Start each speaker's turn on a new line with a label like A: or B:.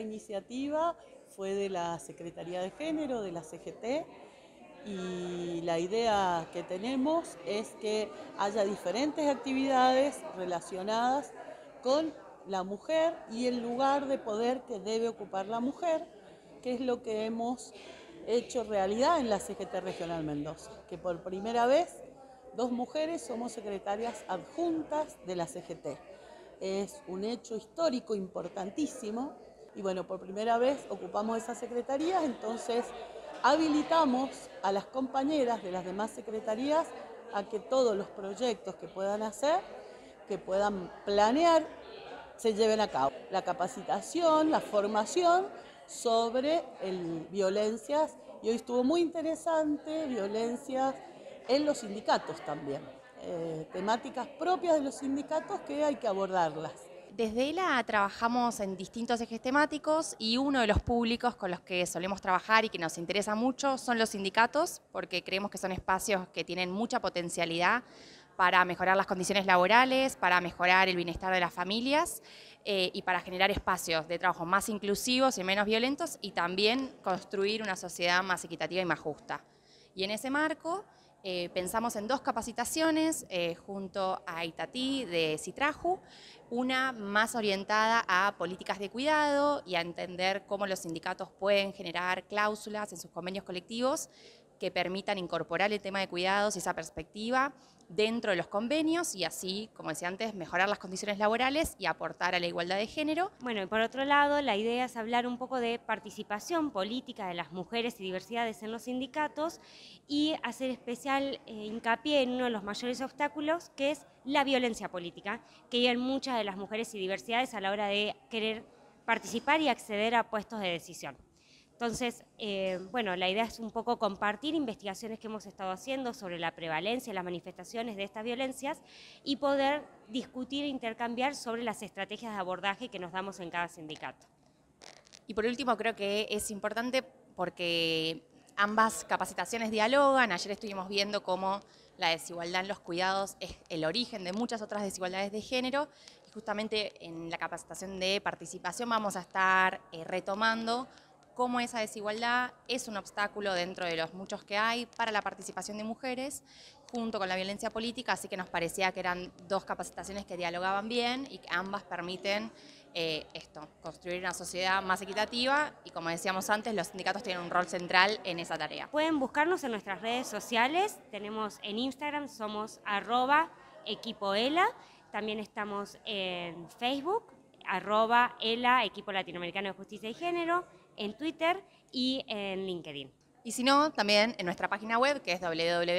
A: iniciativa fue de la Secretaría de Género, de la CGT, y la idea que tenemos es que haya diferentes actividades relacionadas con la mujer y el lugar de poder que debe ocupar la mujer, que es lo que hemos hecho realidad en la CGT Regional Mendoza, que por primera vez dos mujeres somos secretarias adjuntas de la CGT. Es un hecho histórico importantísimo y bueno, por primera vez ocupamos esa secretaría, entonces habilitamos a las compañeras de las demás secretarías a que todos los proyectos que puedan hacer, que puedan planear, se lleven a cabo. La capacitación, la formación sobre violencias, y hoy estuvo muy interesante, violencias en los sindicatos también, eh, temáticas propias de los sindicatos que hay que abordarlas.
B: Desde ELA trabajamos en distintos ejes temáticos y uno de los públicos con los que solemos trabajar y que nos interesa mucho son los sindicatos, porque creemos que son espacios que tienen mucha potencialidad para mejorar las condiciones laborales, para mejorar el bienestar de las familias eh, y para generar espacios de trabajo más inclusivos y menos violentos y también construir una sociedad más equitativa y más justa. Y en ese marco eh, pensamos en dos capacitaciones eh, junto a Itatí de Citraju, una más orientada a políticas de cuidado y a entender cómo los sindicatos pueden generar cláusulas en sus convenios colectivos que permitan incorporar el tema de cuidados y esa perspectiva dentro de los convenios y así, como decía antes, mejorar las condiciones laborales y aportar a la igualdad de género.
C: Bueno, y por otro lado, la idea es hablar un poco de participación política de las mujeres y diversidades en los sindicatos y hacer especial eh, hincapié en uno de los mayores obstáculos, que es la violencia política, que hay en muchas de las mujeres y diversidades a la hora de querer participar y acceder a puestos de decisión. Entonces, eh, bueno, la idea es un poco compartir investigaciones que hemos estado haciendo sobre la prevalencia y las manifestaciones de estas violencias y poder discutir e intercambiar sobre las estrategias de abordaje que nos damos en cada sindicato.
B: Y por último, creo que es importante porque ambas capacitaciones dialogan. Ayer estuvimos viendo cómo la desigualdad en los cuidados es el origen de muchas otras desigualdades de género. Y justamente en la capacitación de participación vamos a estar eh, retomando cómo esa desigualdad es un obstáculo dentro de los muchos que hay para la participación de mujeres, junto con la violencia política, así que nos parecía que eran dos capacitaciones que dialogaban bien y que ambas permiten eh, esto, construir una sociedad más equitativa y como decíamos antes, los sindicatos tienen un rol central en esa tarea.
C: Pueden buscarnos en nuestras redes sociales, tenemos en Instagram, somos arroba equipoela, también estamos en Facebook, arroba ELA, Equipo Latinoamericano de Justicia y Género, en Twitter y en LinkedIn.
B: Y si no, también en nuestra página web que es www.ela.org.ar.